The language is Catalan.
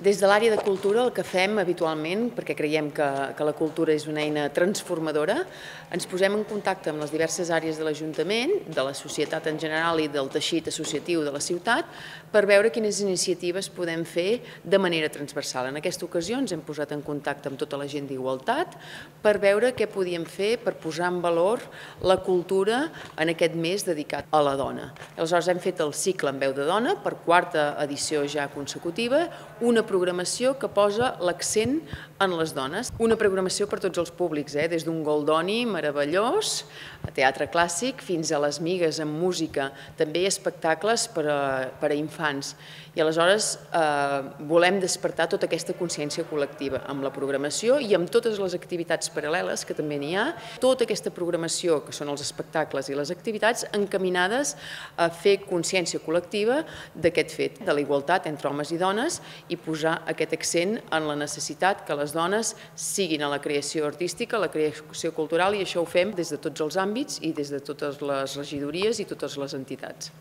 Des de l'àrea de cultura el que fem habitualment, perquè creiem que, que la cultura és una eina transformadora, ens posem en contacte amb les diverses àrees de l'Ajuntament, de la societat en general i del teixit associatiu de la ciutat, per veure quines iniciatives podem fer de manera transversal. En aquesta ocasió ens hem posat en contacte amb tota la gent d'Igualtat per veure què podíem fer per posar en valor la cultura en aquest mes dedicat a la dona. Aleshores hem fet el cicle en veu de dona per quarta edició ja consecutiva, una programació que posa l'accent en les dones. Una programació per tots els públics, eh? des d'un Goldoni meravellós, a teatre clàssic, fins a les migues amb música, també espectacles per a, per a infants. I aleshores eh, volem despertar tota aquesta consciència col·lectiva amb la programació i amb totes les activitats paral·leles que també n'hi ha. Tota aquesta programació, que són els espectacles i les activitats, encaminades a fer consciència col·lectiva d'aquest fet, de la igualtat entre homes i dones i posar aquest accent en la necessitat que les dones siguin a la creació artística, a la creació cultural i això ho fem des de tots els àmbits i des de totes les regidories i totes les entitats.